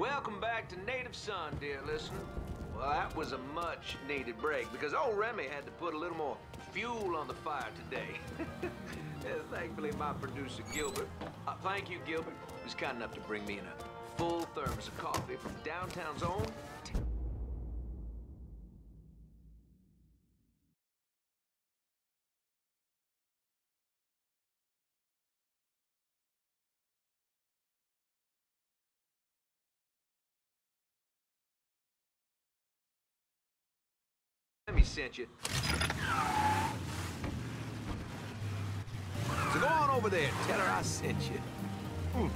Welcome back to Native Son, dear listener. Well, that was a much needed break because old Remy had to put a little more fuel on the fire today. thankfully, my producer, Gilbert, uh, thank you, Gilbert, was kind enough to bring me in a full thermos of coffee from downtown's own sent you. So go on over there. Tell her I sent you. Hmm.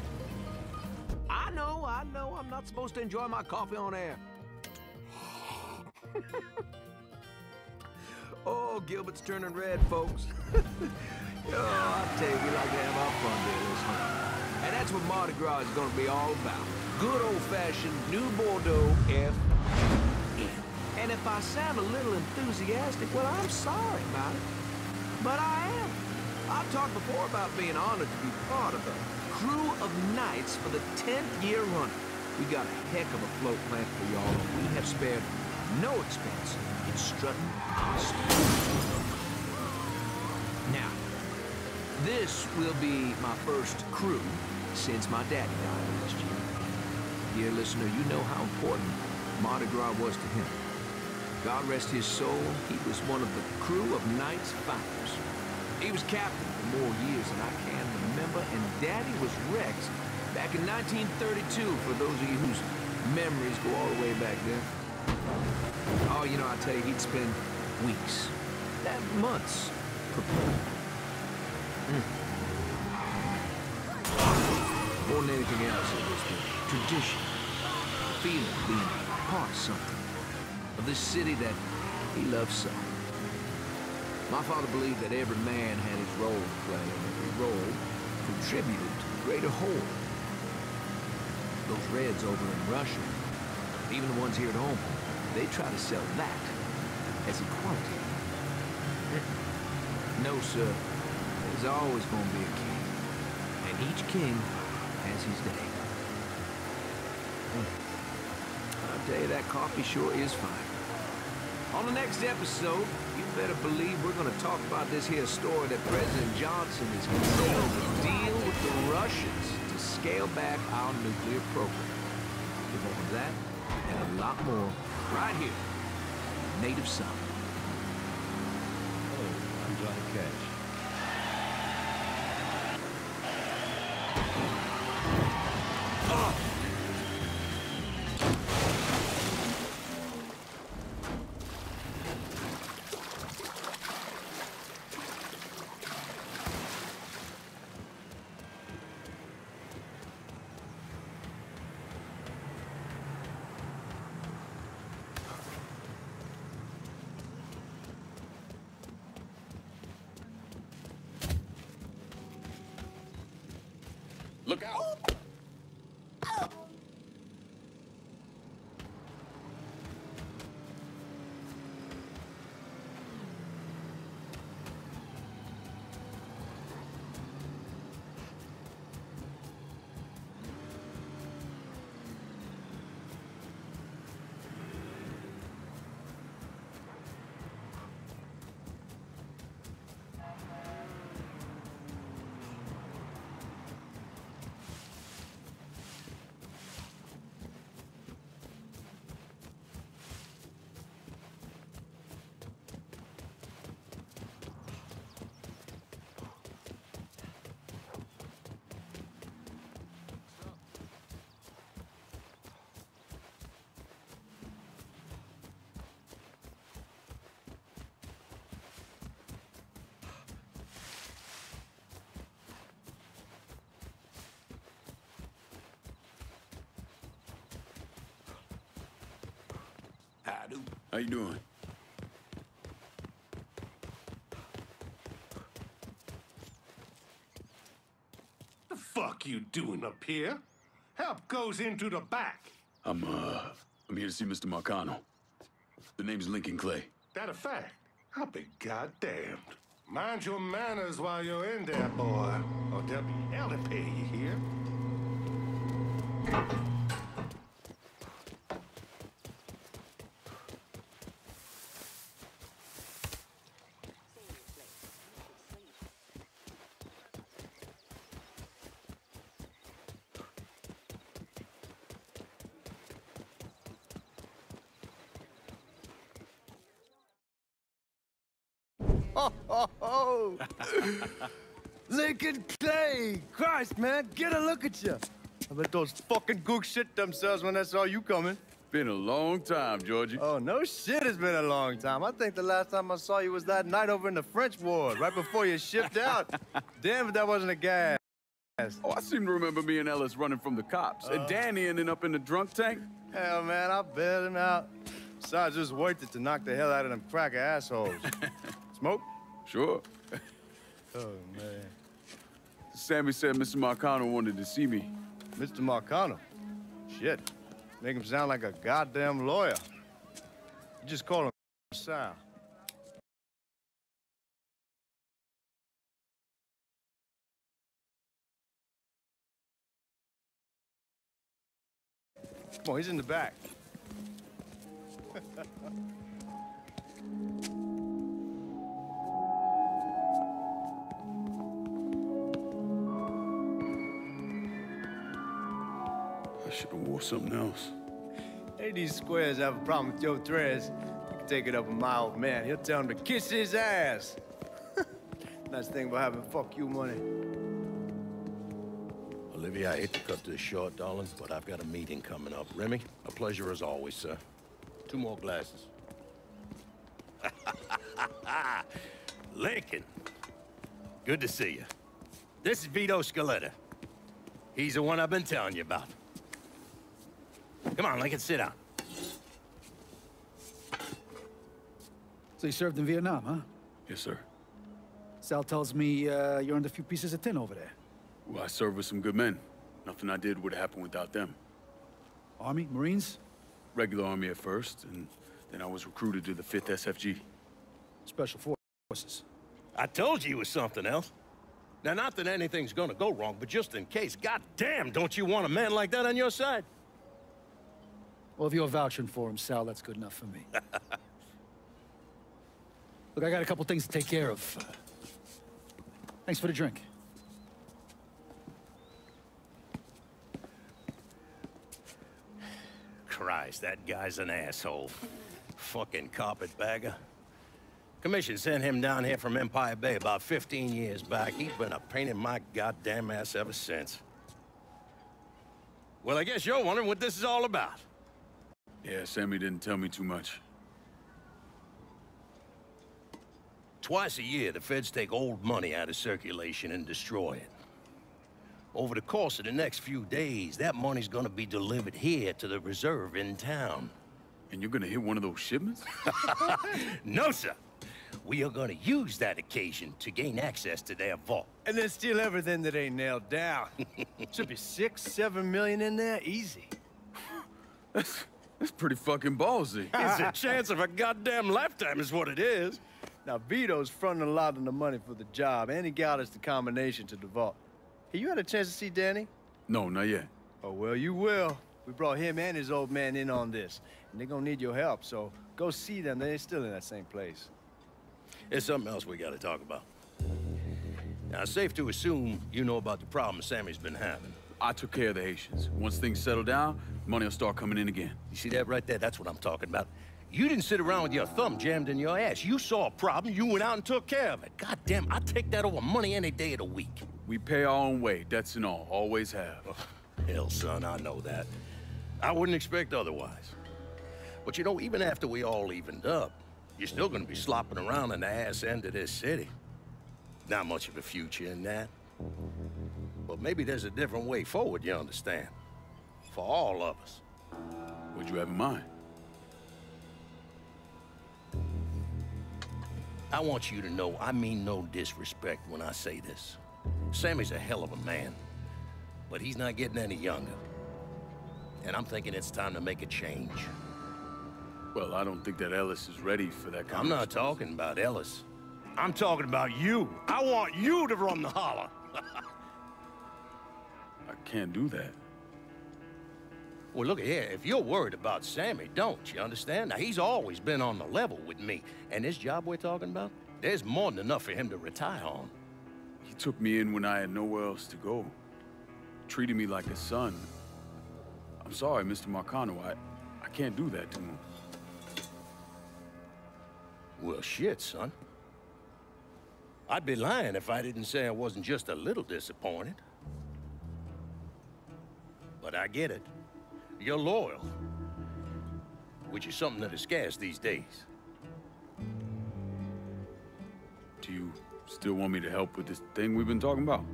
I know, I know. I'm not supposed to enjoy my coffee on air. oh, Gilbert's turning red, folks. oh, I tell you, we like to have our fun there, listener. And that's what Mardi Gras is going to be all about. Good old-fashioned New Bordeaux F. And if I sound a little enthusiastic, well, I'm sorry about it. But I am. I've talked before about being honored to be part of the crew of knights for the 10th year running. We got a heck of a float plan for y'all, and we have spared no expense in strutting stuff. Now, this will be my first crew since my daddy died last year. Dear listener, you know how important Mardi Gras was to him. God rest his soul, he was one of the crew of Knights Fighters. He was captain for more years than I can remember, and Daddy was Rex back in 1932, for those of you whose memories go all the way back there. Oh, you know, I tell you, he'd spend weeks, that months, preparing. Mm. More than anything else, it was the tradition, the feeling of being part of something of this city that he loved so. My father believed that every man had his role to play, and every role contributed to the greater whole. Those Reds over in Russia, even the ones here at home, they try to sell that as equality. No, sir. There's always going to be a king. And each king has his day. Hmm. I'll tell you, that coffee sure is fine. On the next episode, you better believe we're going to talk about this here story that President Johnson is to deal with the Russians to scale back our nuclear program. With all of that, and a lot more, right here, Native Son. Oh, I'm Johnny Cash. Look I do. How you doing? The fuck you doing up here? Help goes into the back. I'm, uh, I'm here to see Mr. Marcano. The name's Lincoln Clay. That a fact? I'll be goddamned. Mind your manners while you're in there, boy. Or there'll be hell to pay you here. Lincoln Clay! Christ, man, get a look at you. I bet those fucking gooks shit themselves when they saw you coming. Been a long time, Georgie. Oh, no shit, it's been a long time. I think the last time I saw you was that night over in the French ward, right before you shipped out. Damn if that wasn't a gas. Oh, I seem to remember me and Ellis running from the cops. and uh. Danny ending up in the drunk tank. Hell, man, I bailed him out. Besides, just worth it to knock the hell out of them cracker assholes. Smoke? Sure. Oh, man. Sammy said Mr. Marcano wanted to see me. Mr. Marcano. Shit. Make him sound like a goddamn lawyer. You just call him Sal. Come on, he's in the back. should have wore something else. Hey, these squares have a problem with your dress. You can take it up with my old man. He'll tell him to kiss his ass. nice thing about having fuck you money. Olivia, I hate to cut this short, darling, but I've got a meeting coming up. Remy, a pleasure as always, sir. Two more glasses. Lincoln. Good to see you. This is Vito Scaletta. He's the one I've been telling you about. Come on, Lincoln, sit down. So you served in Vietnam, huh? Yes, sir. Sal tells me uh, you earned a few pieces of tin over there. Well, I served with some good men. Nothing I did would have happened without them. Army? Marines? Regular Army at first, and then I was recruited to the 5th SFG. Special Forces. I told you it was something else. Now, not that anything's gonna go wrong, but just in case, goddamn, don't you want a man like that on your side? Well, if you're vouching for him, Sal, that's good enough for me. Look, I got a couple things to take care of. Thanks for the drink. Christ, that guy's an asshole. Fucking carpetbagger. Commission sent him down here from Empire Bay about 15 years back. He's been a pain in my goddamn ass ever since. Well, I guess you're wondering what this is all about. Yeah, Sammy didn't tell me too much. Twice a year, the feds take old money out of circulation and destroy it. Over the course of the next few days, that money's gonna be delivered here to the reserve in town. And you're gonna hit one of those shipments? No, sir. We are gonna use that occasion to gain access to their vault. And then steal everything that ain't nailed down. Should be six, seven million in there, easy. That's, that's pretty fucking ballsy. It's a chance of a goddamn lifetime is what it is. Now, Vito's fronting a lot of the money for the job, and he got us the combination to the vault. Hey, you had a chance to see Danny? No, not yet. Oh, well, you will. We brought him and his old man in on this, and they're gonna need your help, so go see them. They're still in that same place. There's something else we gotta talk about. Now, safe to assume you know about the problem Sammy's been having. I took care of the Haitians. Once things settle down, money will start coming in again. You see that right there? That's what I'm talking about. You didn't sit around with your thumb jammed in your ass. You saw a problem, you went out and took care of it. God damn, I take that over money any day of the week. We pay our own way, debts and all. Always have. Hell, son, I know that. I wouldn't expect otherwise. But you know, even after we all evened up, you're still gonna be slopping around in the ass end of this city. Not much of a future in that. But maybe there's a different way forward, you understand? For all of us. What'd you have in mind? I want you to know I mean no disrespect when I say this. Sammy's a hell of a man, but he's not getting any younger. And I'm thinking it's time to make a change. Well, I don't think that Ellis is ready for that kind I'm not talking about Ellis. I'm talking about you. I want you to run the holler. I can't do that. Well, look here, if you're worried about Sammy, don't, you understand? Now, he's always been on the level with me. And this job we're talking about, there's more than enough for him to retire on. He took me in when I had nowhere else to go. Treated me like a son. I'm sorry, Mr. Marcano. I, I can't do that to him. Well, shit, son. I'd be lying if I didn't say I wasn't just a little disappointed. But I get it. You're loyal. Which is something that is scarce these days. Do you still want me to help with this thing we've been talking about?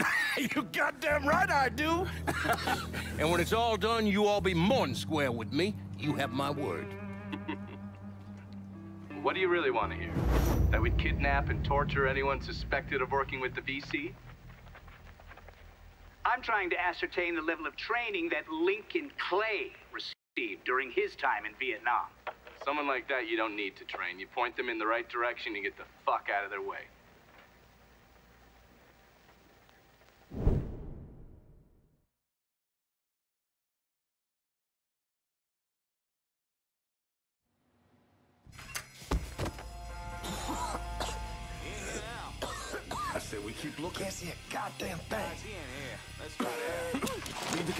you goddamn right I do! and when it's all done, you all be more than square with me. You have my word. What do you really want to hear? That we'd kidnap and torture anyone suspected of working with the VC? I'm trying to ascertain the level of training that Lincoln Clay received during his time in Vietnam. Someone like that you don't need to train. You point them in the right direction and get the fuck out of their way.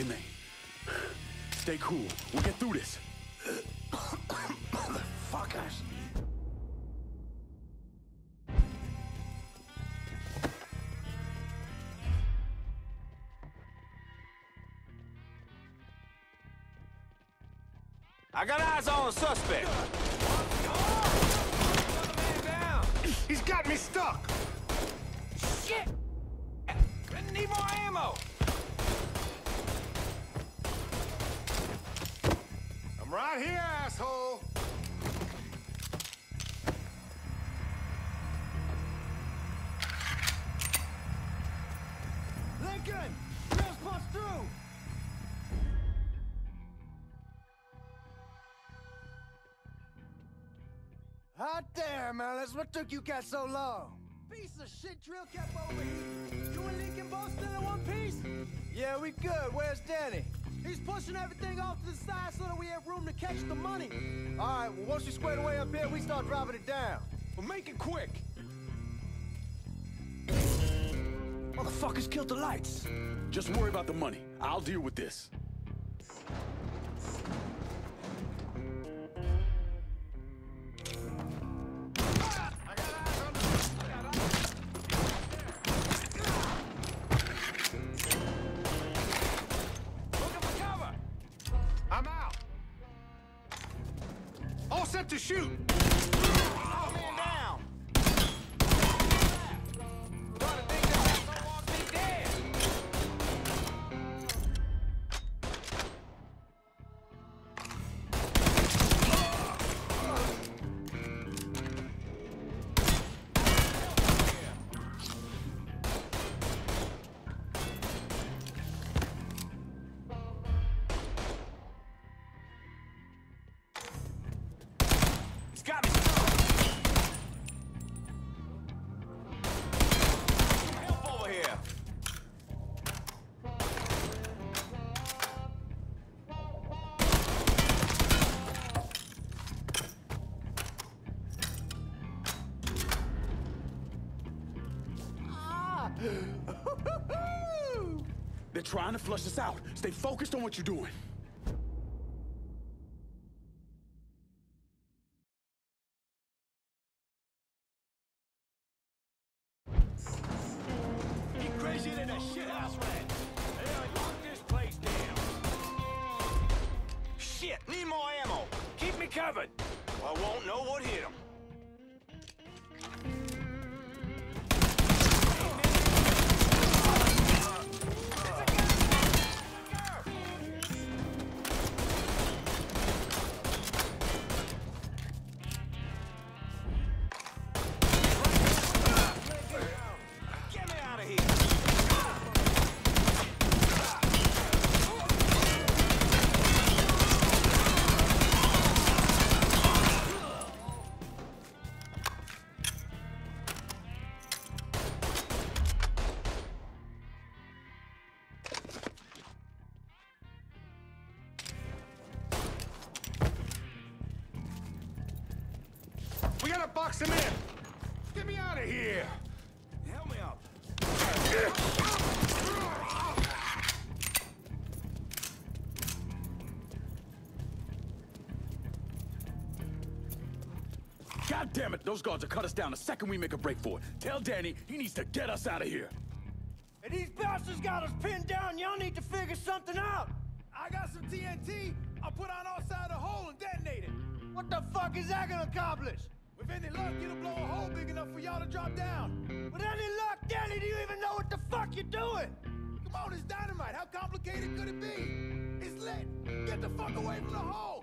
Leave the canoe. Stay cool. We'll get through this. Fuckers. I got eyes on a suspect. He's got me stuck. Shit! I'm here, asshole. Lincoln! Just punch through! Hot damn, Ellis. What took you guys so long? Piece of shit drill kept over here. You and Lincoln both still in one piece? Yeah, we good. Where's Danny? He's pushing everything off to the side so that we have room to catch the money. All right, well, once you squared away up here, we start driving it down. Well, make it quick. Motherfuckers killed the lights. Just worry about the money. I'll deal with this. Set to shoot. Trying to flush this out. Stay focused on what you're doing. Damn it! Those guards will cut us down the second we make a break for it. Tell Danny he needs to get us out of here. And these bastards got us pinned down. Y'all need to figure something out. I got some TNT. I'll put on our side of the hole and detonate it. What the fuck is that gonna accomplish? With any luck, it'll blow a hole big enough for y'all to drop down. With any luck, Danny, do you even know what the fuck you're doing? Come on, it's dynamite. How complicated could it be? It's lit. Get the fuck away from the hole.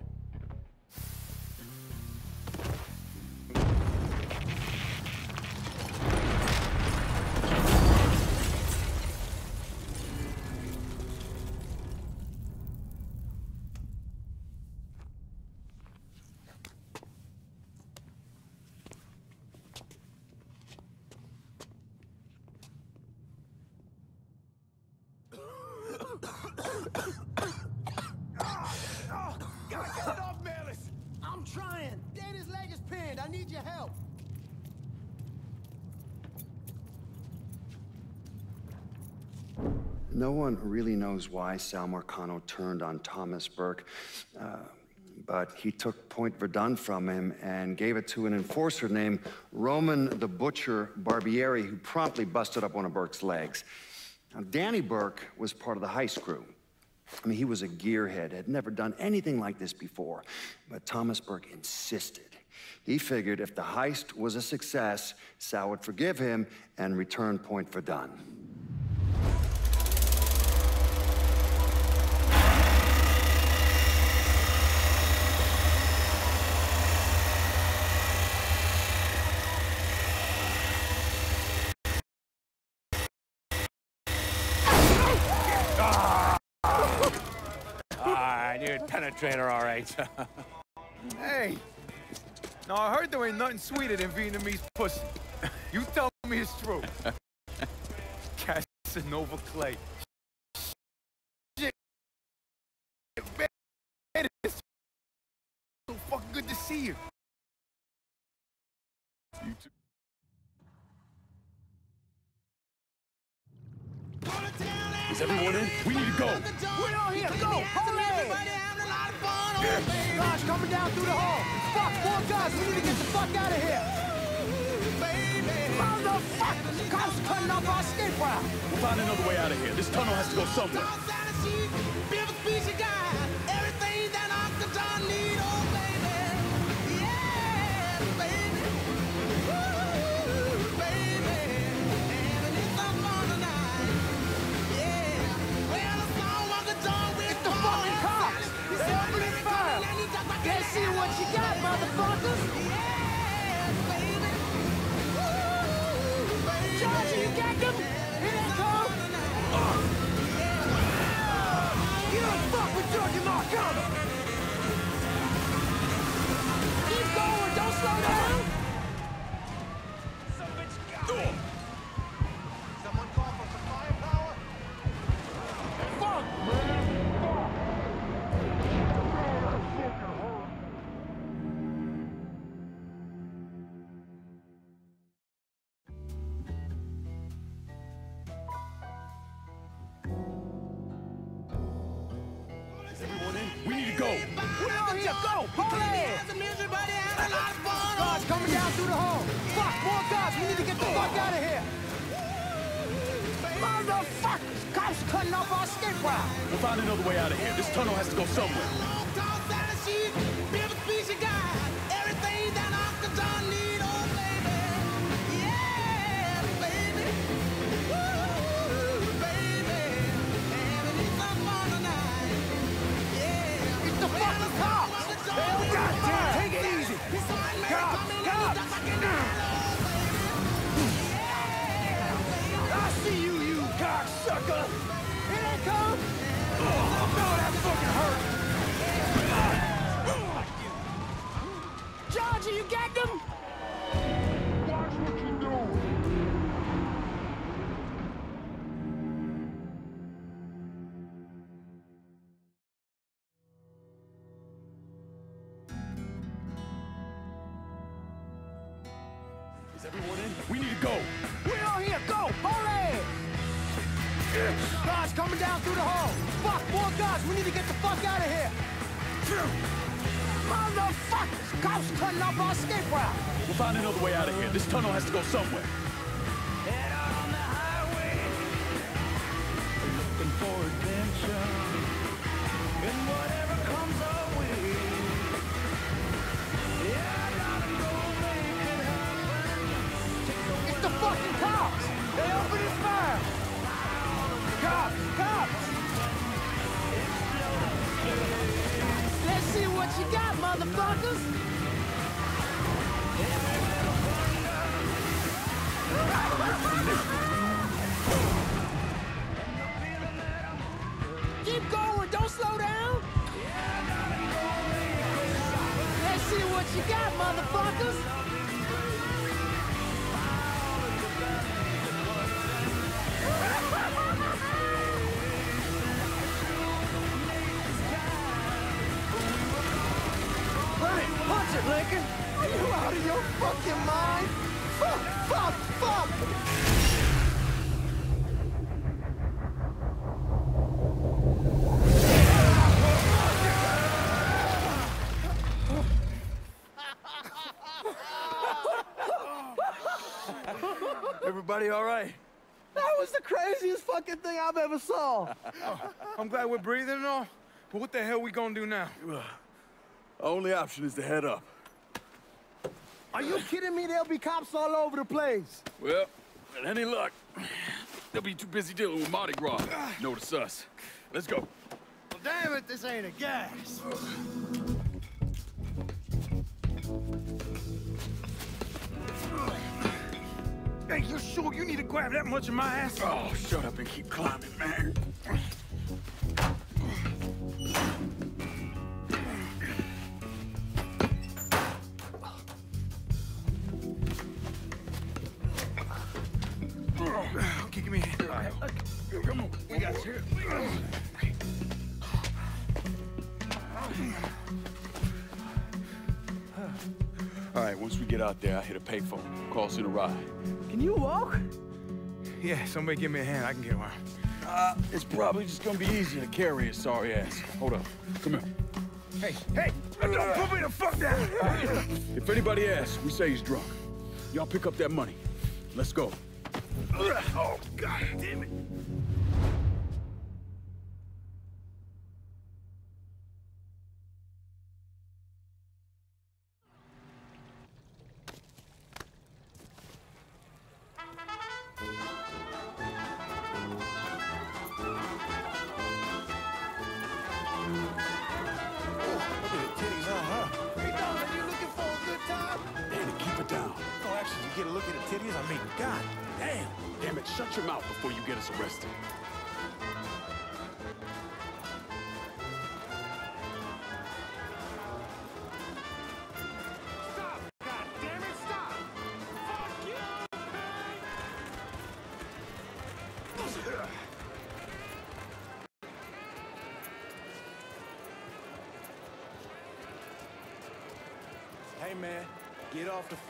No one really knows why Sal Marcano turned on Thomas Burke, uh, but he took Point Verdun from him and gave it to an enforcer named Roman the Butcher Barbieri, who promptly busted up one of Burke's legs. Now, Danny Burke was part of the heist crew. I mean, he was a gearhead, had never done anything like this before, but Thomas Burke insisted. He figured if the heist was a success, Sal would forgive him and return Point Verdun. You're a penetrator, all right. Hey! Now, I heard there ain't nothing sweeter than Vietnamese pussy. You tell me it's true. Casanova Clay. Shit. Man, it's so fucking good to see you. You too. Is everyone in? We need to go. We're all here. Go. Hold Guys coming down through the hall. Fuck, more guys. We need to get the fuck out of here. Motherfuckers. Cops cutting off our escape route. We'll find another way out of here. This tunnel has to go somewhere. Let's see what you got, motherfuckers. Georgie, you got them? Here they come. You Motherfuckers! Cops cutting off our escape route! We'll find another way out of here. This tunnel has to go somewhere. Head out on the highway, looking for adventure, and whatever comes our way. Yeah, I gotta go make it happen. It's the fucking cops! They opened his fire! Cops! Cops! Let's see what you got, motherfuckers! Yeah. Everybody all right? That was the craziest fucking thing I've ever saw. I'm glad we're breathing and all, but what the hell we gonna do now? Only option is to head up. Are you kidding me? There'll be cops all over the place. Well, with any luck, they'll be too busy dealing with Mardi Gras. Notice us. Let's go. Well, damn it, this ain't a gas. Hey, you sure you need to grab that much of my ass? Oh, shut up and keep climbing, man. Okay, give me a hand. Come on, we got you. All right, once we get out there, I hit a payphone. Call us in a ride. Can you walk? Yeah, somebody give me a hand. I can get around. Uh, it's probably just gonna be easier to carry his sorry ass. Hold up. Come here. Hey, hey, don't put me the fuck down. If anybody asks, we say he's drunk. Y'all pick up that money. Let's go. Oh, god damn it.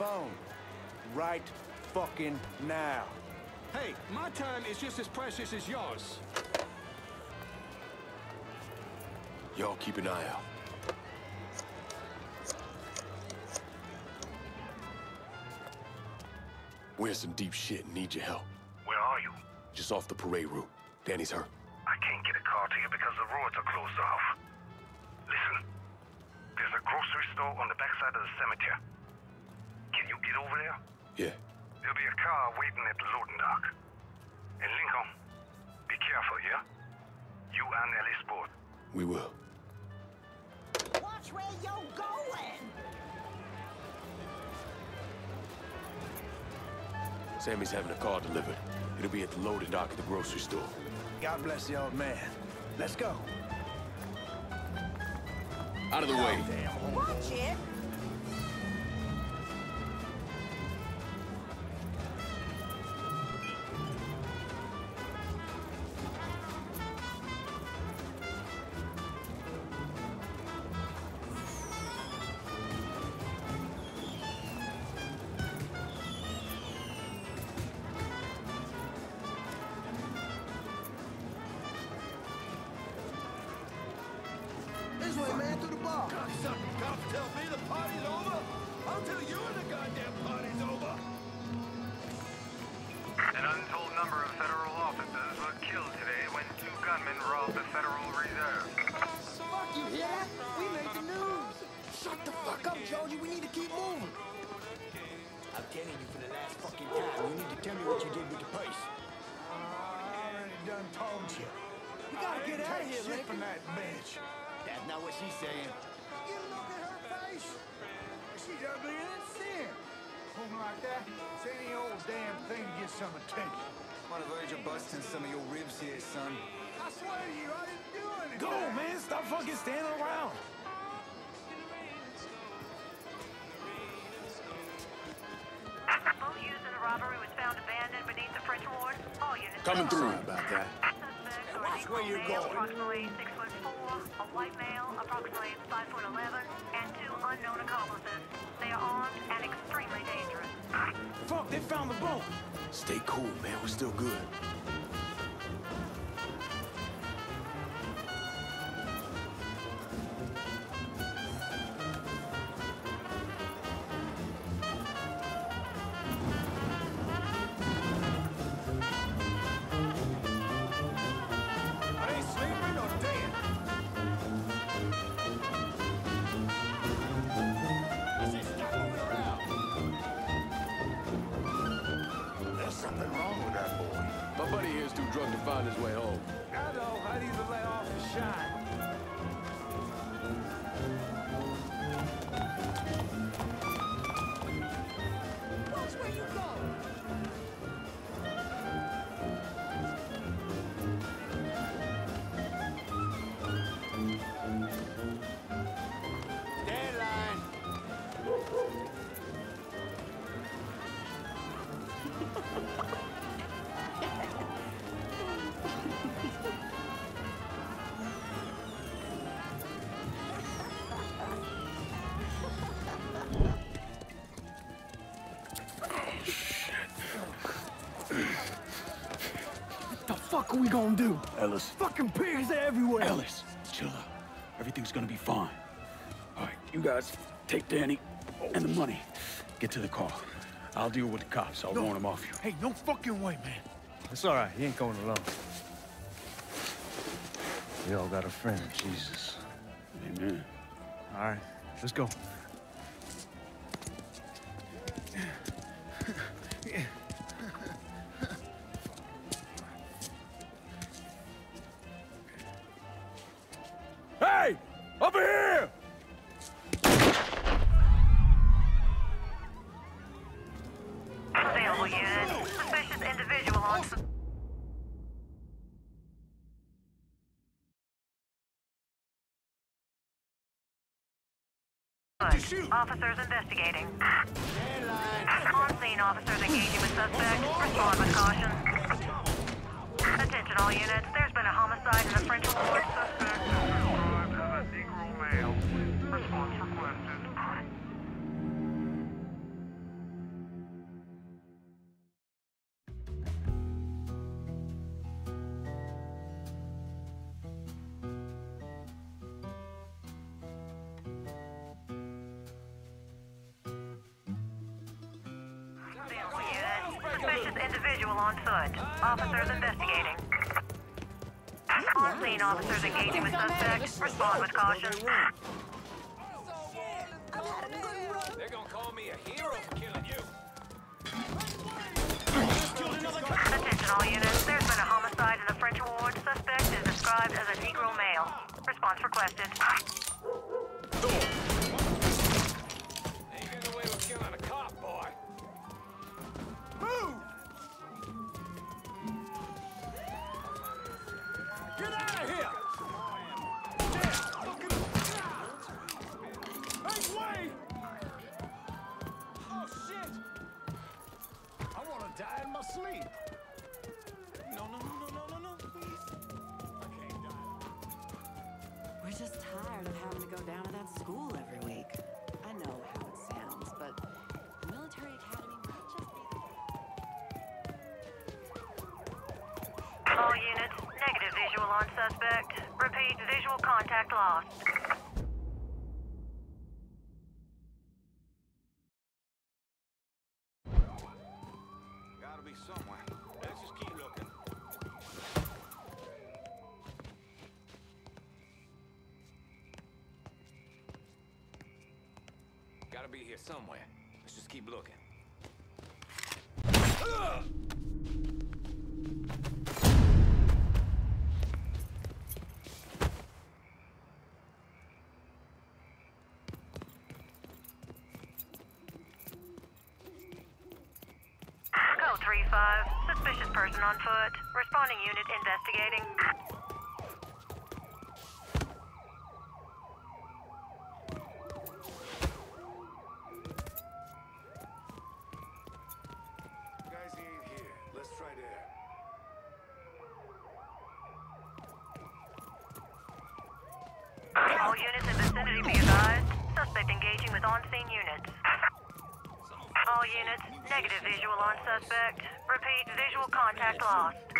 Phone. Right fucking now. Hey, my time is just as precious as yours. Y'all keep an eye out. We're in some deep shit and need your help. Where are you? Just off the parade route. Danny's hurt. I can't get a car to you because the roads are closed off. Listen, there's a grocery store on the backside of the cemetery. Can you get over there? Yeah. There'll be a car waiting at the loading dock. And Lincoln, be careful, yeah? You and Ellie Sport. We will. Watch where you're going! Sammy's having a car delivered. It'll be at the loading dock at the grocery store. God bless the old man. Let's go. Out of the way. Watch it. Any old damn thing to get some attention. On the verge of busting some of your ribs here, son. I swear to you, I didn't do anything. Go, man. Stop fucking standing around. Boat used in the robbery was found abandoned beneath the French ward. All units Coming through. about that. Watch where you're going. Approximately six foot four, a white male, approximately five foot eleven, and two unknown accomplices. They are armed and extremely dangerous. Fuck, they found the boat. Stay cool, man. We're still good. We gonna do? Ellis. Fucking pigs are everywhere. Ellis, chill out. Everything's gonna be fine. All right, you guys take Danny and the money. Get to the car. I'll deal with the cops. I'll warn them off you. Hey, no fucking way, man. It's all right. He ain't going alone. We all got a friend in Jesus. Amen. All right, let's go. Officers investigating. On scene, officers engaging with suspect. Respond with caution. Attention all units. There's been a homicide in the French ward. Attention all units. There's been a homicide in the French ward. Suspect is described as a Negro male. Response requested. On suspect. Repeat, visual contact lost. Investigating. Guys he ain't here. Let's try there. All units in vicinity be advised. Suspect engaging with on-scene units. All units, negative visual on suspect. Repeat, visual contact lost.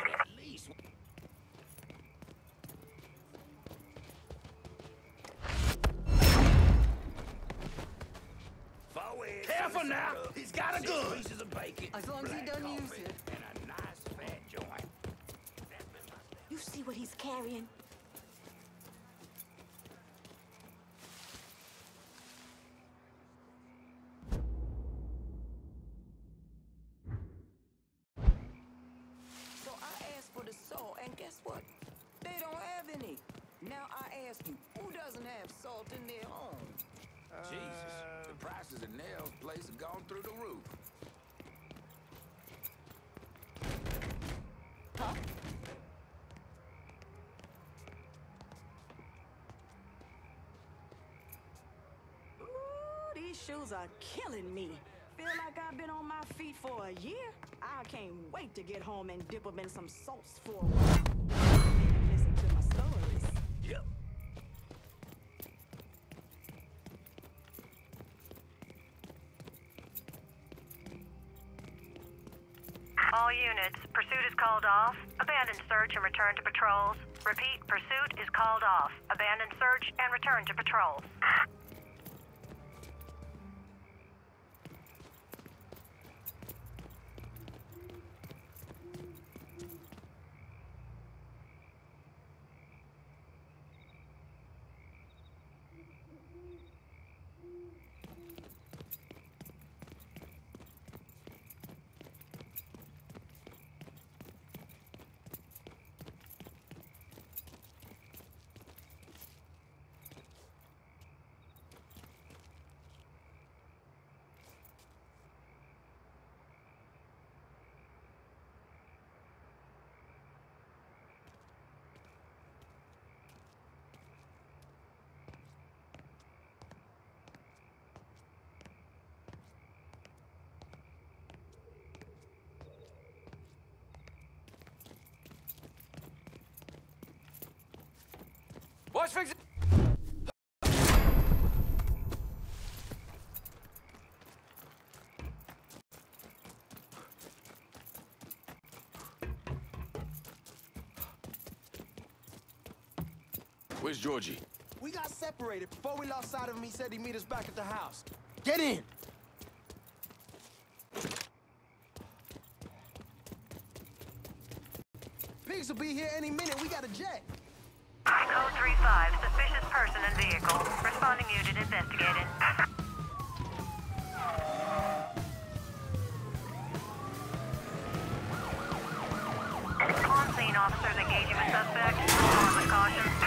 Careful now. He's got a gun. Pieces of bacon. As long as he black doesn't use it. And a nice fat joint. You see what he's carrying? So I asked for the salt, and guess what? They don't have any. Now I ask you, who doesn't have salt in their home? Jesus, the prices in Nell's place have gone through the roof. Huh? Ooh, these shoes are killing me. Feel like I've been on my feet for a year. I can't wait to get home and dip them in some sauce for a while. Listen to my stories. Yep. All units, pursuit is called off. Abandon search and return to patrols. Repeat, pursuit is called off. Abandon search and return to patrols. Boys, fix. Where's Giorgi? We got separated. Before we lost sight of him, he said he'd meet us back at the house. Get in! Pigs will be here any minute. We got a jet. Code 3-5, suspicious person and vehicle. Responding unit investigating. On scene officers engaging with suspect. Respond with caution.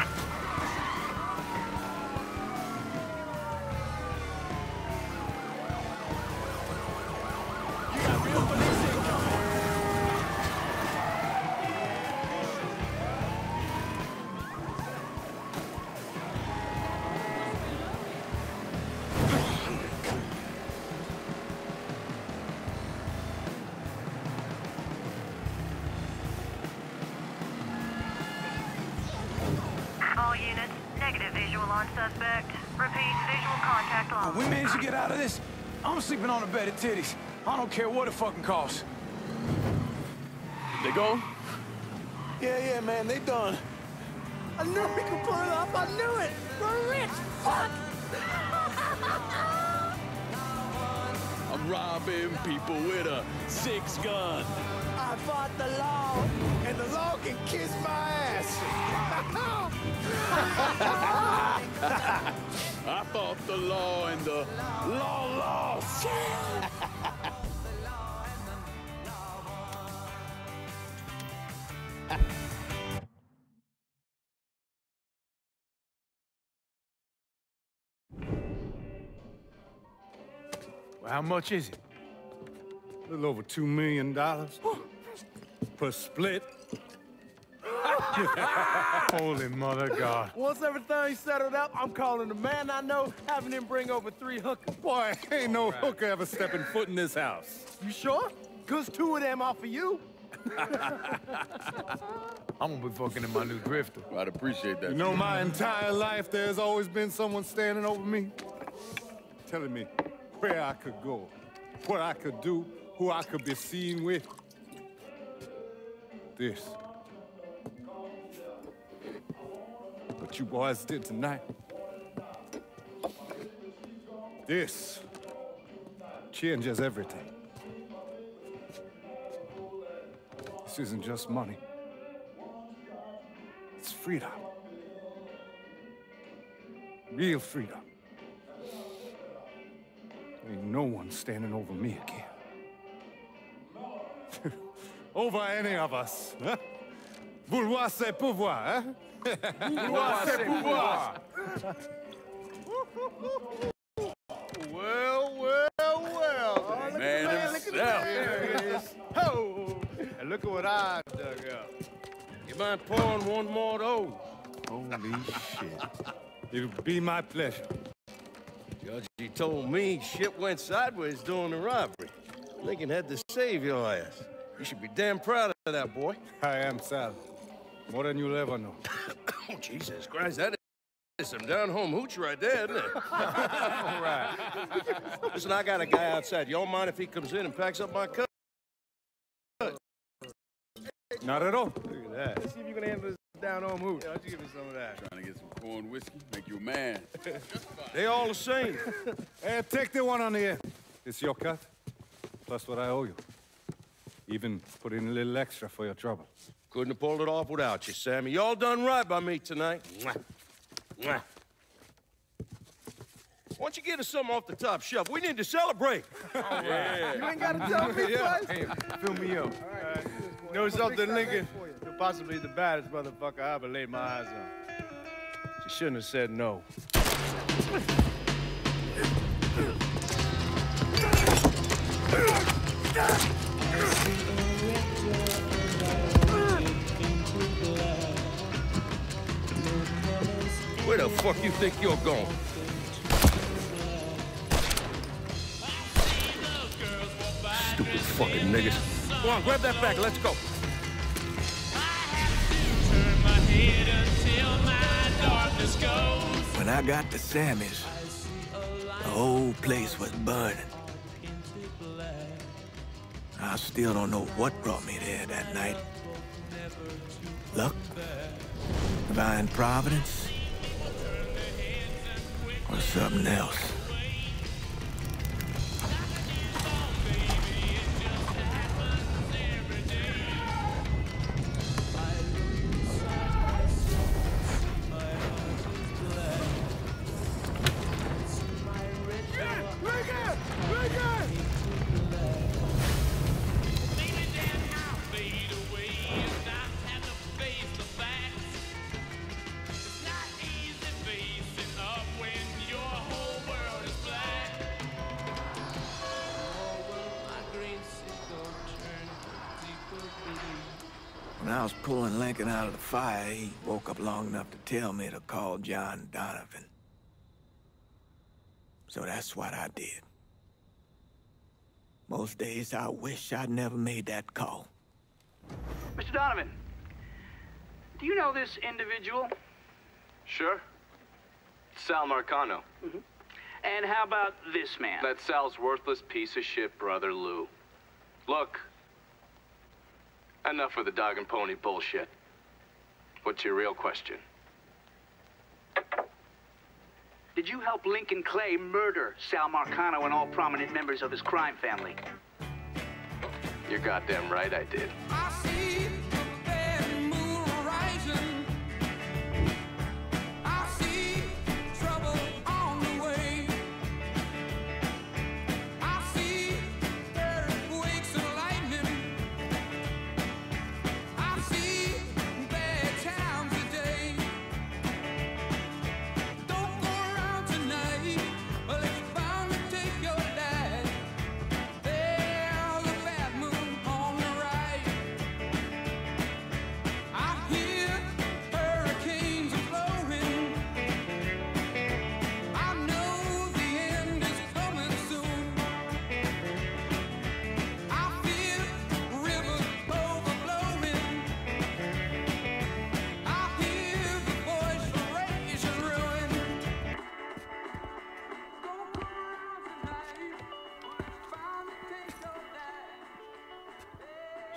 On a bed of titties. I don't care what it fucking costs. They go? Yeah, yeah, man, they done. I knew we could pull it off. I knew it. We're rich. Fuck. I'm robbing people with a six gun. I fought the law, and the law can kiss my ass. I fought the law and the law lost. Well, how much is it? A little over two million dollars per split. Holy mother God. Once everything's settled up, I'm calling the man I know, having him bring over three hookers. Boy, ain't no hooker ever stepping foot in this house. You sure? Cause two of them are for you. I'm gonna be fucking in my new drifter. I'd appreciate that. You know, my entire life, there's always been someone standing over me, telling me where I could go, what I could do, who I could be seen with. This. You boys did tonight. This changes everything. This isn't just money. It's freedom. Real freedom. Ain't no one standing over me again. over any of us. Vouloir c'est pouvoir, hein? Vouloir c'est pouvoir. Well, well, well. Oh, look Man at the himself. There it is. Oh, and look at what I dug up. You mind pouring one more of those? Holy shit. It'll be my pleasure. Judge, he told me shit went sideways during the robbery. Lincoln had to save your ass. You should be damn proud of that, boy. I am, Sal. More than you'll ever know. Oh, Jesus Christ, that is some down-home hooch right there, isn't it? All right. Listen, I got a guy outside. Y'all mind if he comes in and packs up my cut? Not at all. Look at that. Let's see if you can handle this down home hoot. Yeah, why don't you give me some of that? Trying to get some corn whiskey, make you a man. They all the same. Hey, take the one on the end. It's your cut, plus what I owe you. Even put in a little extra for your trouble. Couldn't have pulled it off without you, Sammy. Y'all done right by me tonight. Mwah. Mwah. Why don't you get us something off the top shelf? We need to celebrate. Yeah. You ain't gotta tell me yeah. twice. Hey, fill me up. Uh, you know something, Lincoln? You're possibly the baddest motherfucker I ever laid my eyes on. She shouldn't have said no. Where the fuck you think you're going? Stupid fucking niggas. Go on, grab that bag. Let's go. When I got to Sammy's, the whole place was burning. I still don't know what brought me there that night. Luck? Divine providence? Or something else? Fire, he woke up long enough to tell me to call John Donovan. So that's what I did. Most days I wish I'd never made that call. Mr. Donovan, do you know this individual? Sure. Sal Marcano. Mm-hmm. And how about this man? That's Sal's worthless piece of shit brother, Lou. Look. Enough of the dog and pony bullshit. What's your real question? Did you help Lincoln Clay murder Sal Marcano and all prominent members of his crime family? You're goddamn right I did. I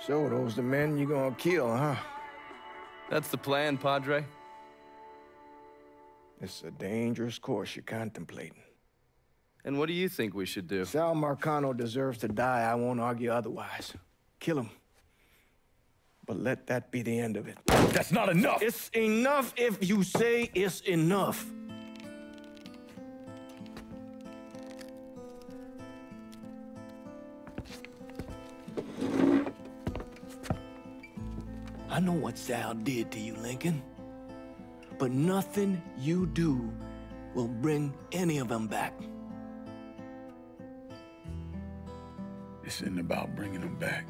So those the men you're gonna kill, huh? That's the plan, Padre. It's a dangerous course you're contemplating. And what do you think we should do? Sal Marcano deserves to die. I won't argue otherwise. Kill him. But let that be the end of it. That's not enough! It's enough if you say it's enough. I know what Sal did to you, Lincoln. But nothing you do will bring any of them back. This isn't about bringing them back.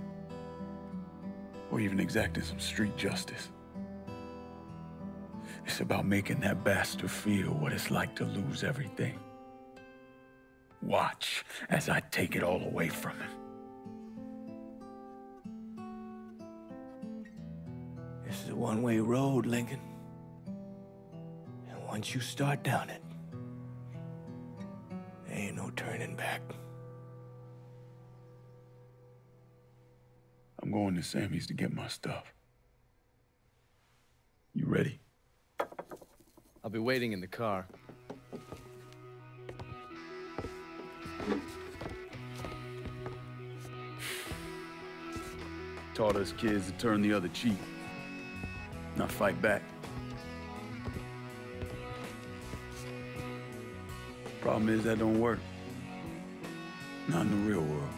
Or even exacting some street justice. It's about making that bastard feel what it's like to lose everything. Watch as I take it all away from him. This is a one-way road, Lincoln. And once you start down it, there ain't no turning back. I'm going to Sammy's to get my stuff. You ready? I'll be waiting in the car. Taught us kids to turn the other cheek, not fight back. Problem is that don't work. Not in the real world.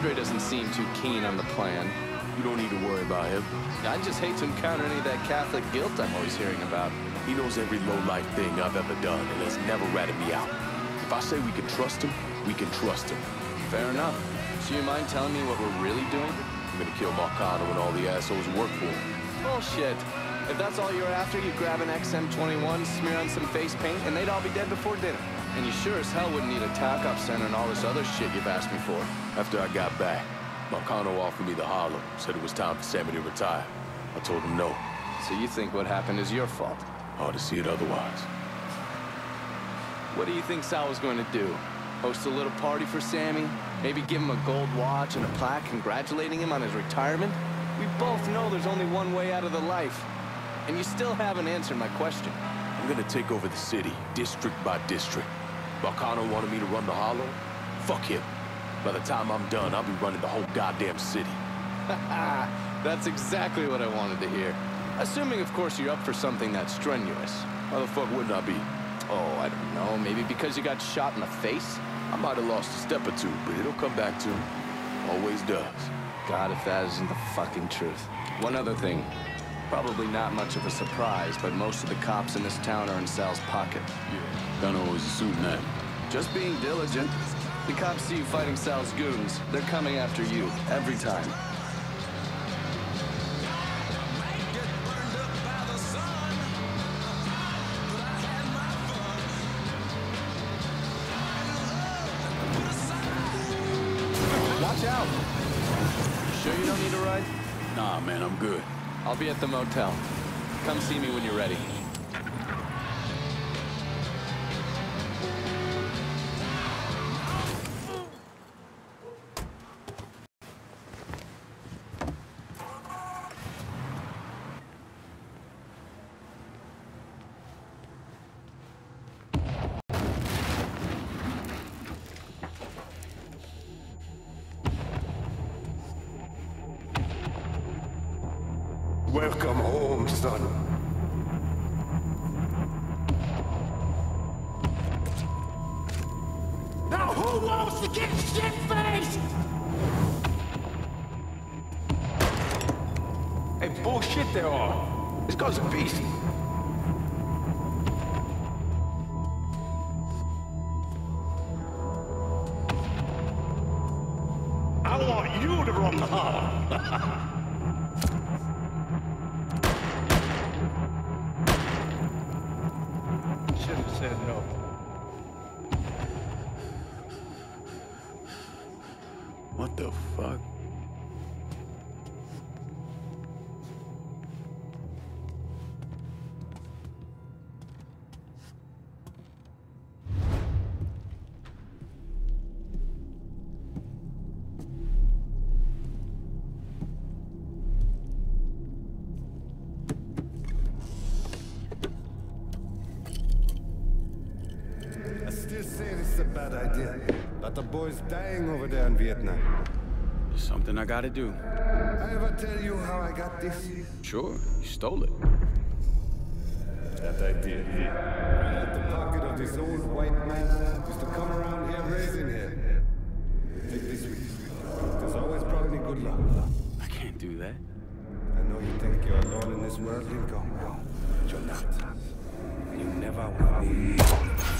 Padre doesn't seem too keen on the plan. You don't need to worry about him. I just hate to encounter any of that Catholic guilt I'm always hearing about. He knows every low-life thing I've ever done and has never ratted me out. If I say we can trust him, we can trust him. Fair enough. So you mind telling me what we're really doing? I'm gonna kill Marcano and all the assholes who work for him. Bullshit. If that's all you're after, you grab an XM21, smear on some face paint, and they'd all be dead before dinner. And you sure as hell wouldn't need a TACOP center and all this other shit you've asked me for. After I got back, Marcano offered me the hollow, said it was time for Sammy to retire. I told him no. So you think what happened is your fault? Hard to see it otherwise. What do you think Sal was going to do? Host a little party for Sammy? Maybe give him a gold watch and a plaque congratulating him on his retirement? We both know there's only one way out of the life. And you still haven't answered my question. I'm gonna take over the city, district by district. Marcano wanted me to run the hollow? Fuck him. By the time I'm done, I'll be running the whole goddamn city. That's exactly what I wanted to hear. Assuming, of course, you're up for something that's strenuous. Why the fuck wouldn't I be? Oh, I don't know. Maybe because you got shot in the face? I might have lost a step or two, but it'll come back to me. Always does. God, if that isn't the fucking truth. One other thing. Probably not much of a surprise, but most of the cops in this town are in Sal's pocket. Yeah, don't always assume that. Just being diligent. The cops see you fighting Sal's goons. They're coming after you, every time. Be at the motel. Come see me when you're ready. Boy's dying over there in Vietnam. There's something I gotta do. I ever tell you how I got this? Sure, you stole it. That I did. I had the pocket of this old white man used to come around here raising hell. Take this with you. It's always brought me good luck. I can't do that. I know you think you're alone in this world, Lincoln. But you're not. You never will be.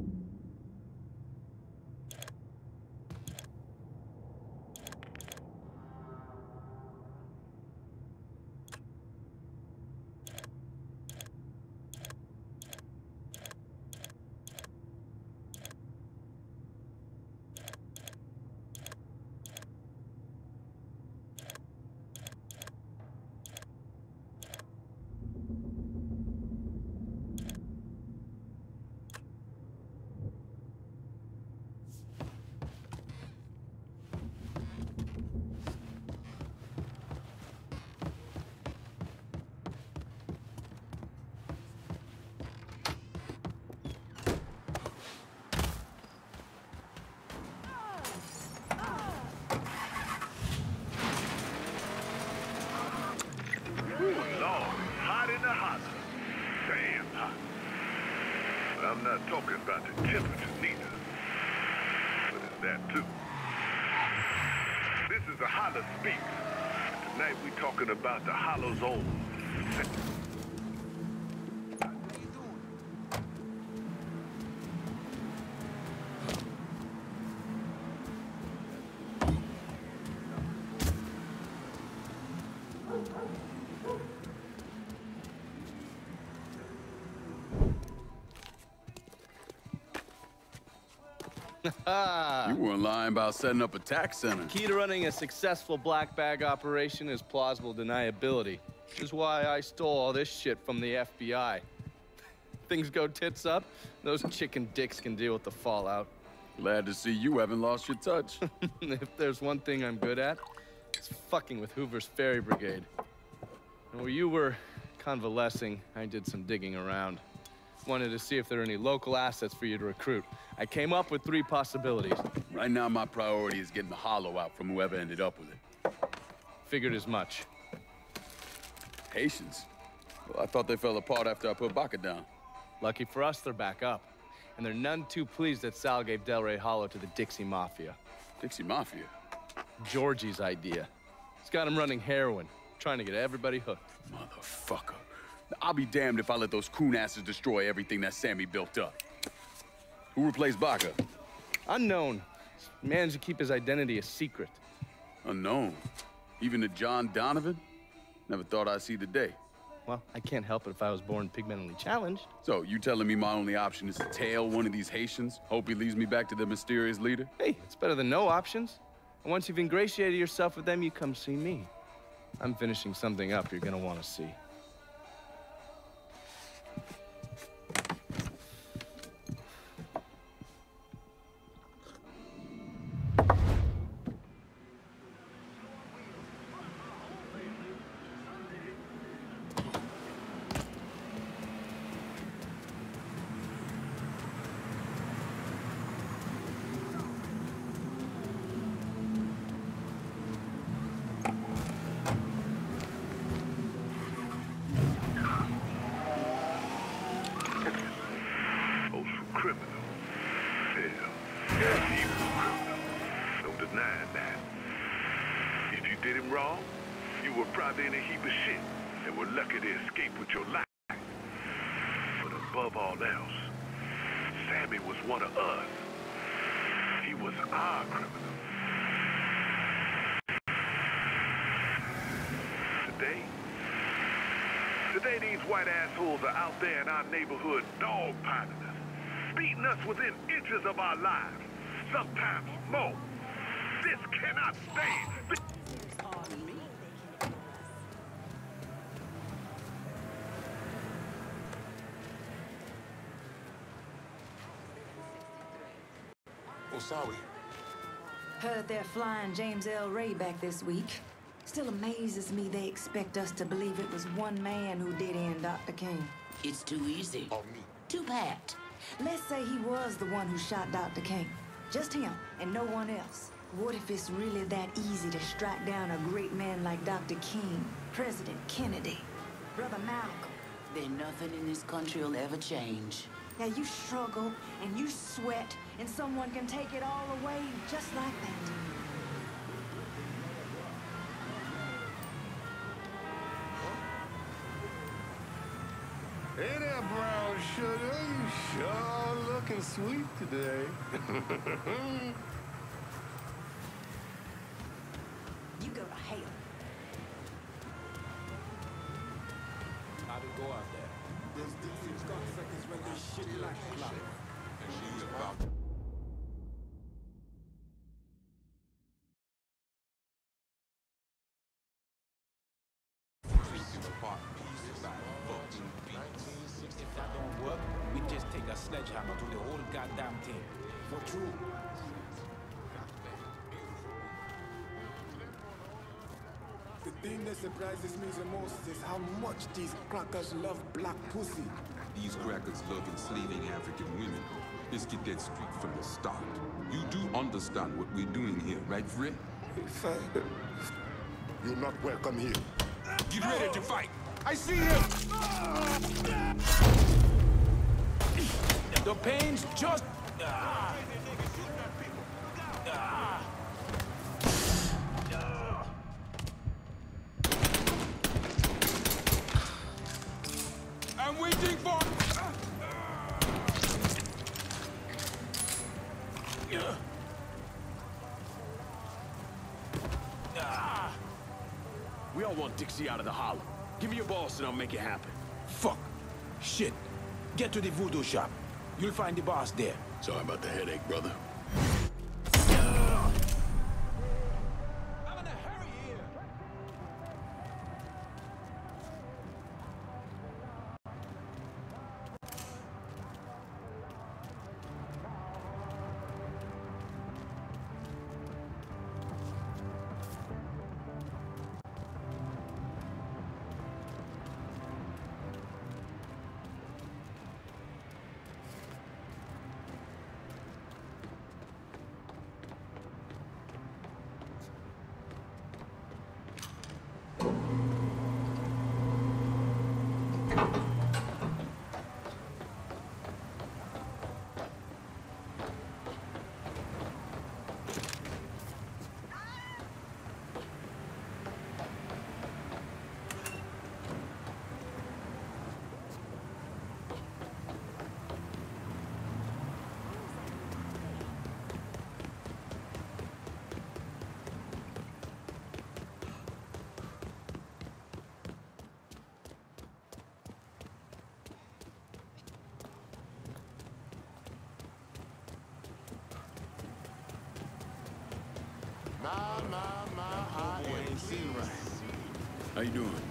talking about the Hollow Zone. Ah. You weren't lying about setting up a tax center. Key to running a successful black bag operation is plausible deniability. Which is why I stole all this shit from the FBI. Things go tits up, those chicken dicks can deal with the fallout. Glad to see you haven't lost your touch. if there's one thing I'm good at, it's fucking with Hoover's Ferry Brigade. And where you were convalescing, I did some digging around. Wanted to see if there are any local assets for you to recruit. I came up with three possibilities. Right now, my priority is getting the hollow out from whoever ended up with it. Figured as much. Haitians? Well, I thought they fell apart after I put Baka down. Lucky for us, they're back up. And they're none too pleased that Sal gave Delray Hollow to the Dixie Mafia. Dixie Mafia? Giorgi's idea. He's got him running heroin, trying to get everybody hooked. Motherfucker. I'll be damned if I let those coon asses destroy everything that Sammy built up. Who replaced Baka? Unknown. Managed to keep his identity a secret. Unknown? Even to John Donovan? Never thought I'd see the day. Well, I can't help it if I was born pigmentally challenged. So, you telling me my only option is to tail one of these Haitians? Hope he leads me back to the mysterious leader? Hey, it's better than no options. And once you've ingratiated yourself with them, you come see me. I'm finishing something up you're gonna want to see. Above all else, Sammy was one of us. He was our criminal. Today, today these white assholes are out there in our neighborhood dogpiling us, beating us within inches of our lives, sometimes more. This cannot stay. Osawi. Heard they're flying James Earl Ray back this week. Still amazes me they expect us to believe it was one man who did end Dr. King. It's too easy. Oh, too bad. Let's say he was the one who shot Dr. King. Just him and no one else. What if it's really that easy to strike down a great man like Dr. King, President Kennedy, Brother Malcolm? Then nothing in this country will ever change. Now you struggle and you sweat, and someone can take it all away just like that. Hey there, brown sugar. You sure looking sweet today. You go to hell. How to go out there? There's Dixie's cocksuckers when they shit like clock. And she's about thing that surprises me the most is how much these crackers love black pussy. These crackers love enslaving African women. This get that straight from the start. You do understand what we're doing here, right, Fred? You're not welcome here. Get ready to fight! I see him! The pain's just... Ah. Head to the voodoo shop. You'll find the boss there. Sorry about the headache, brother. Ain't seen right. How you doing?